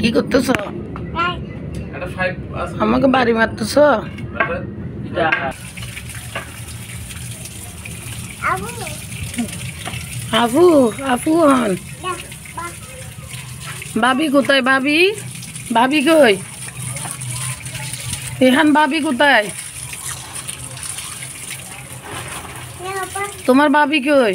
কি করতেছ? আমাকে বাড়ি মারতেছ? আবু আপু হন। বাবি কোথায় বাবি বাবি কই? এখান বাবি কোথায়? তোমার বাবি কই?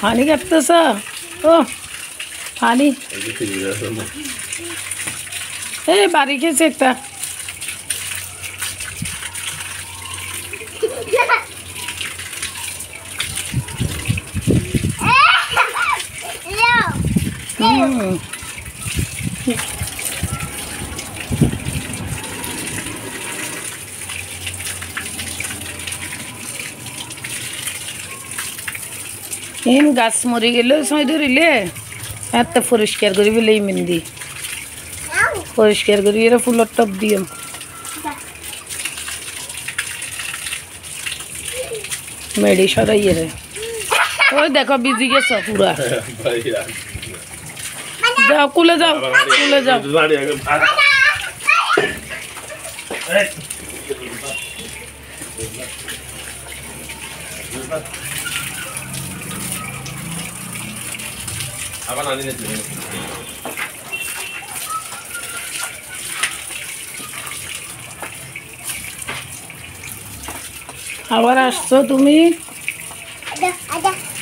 पाणी कापतो ओ पाणी ए बारीकच एकदा Mm. এই যে ফিরে যাচ্ছে না। এই বাড়ি খেয়েছে একটা হুম এম গাছ মরি গেলে সময় ধরিলে এত পরিষ্কার করি বলে মেহেন্দি পরিষ্কার করি এরা ফুলের টপ দিয়ে মেডি সরাইয়ে রে ওই দেখো বিজি গেছ পুরা ভাই, আর- যাও কুলে যাও কুলে যাও বাড়ি আগে ভাড়া। আবার নানি নেছে আবার আসছো তুমি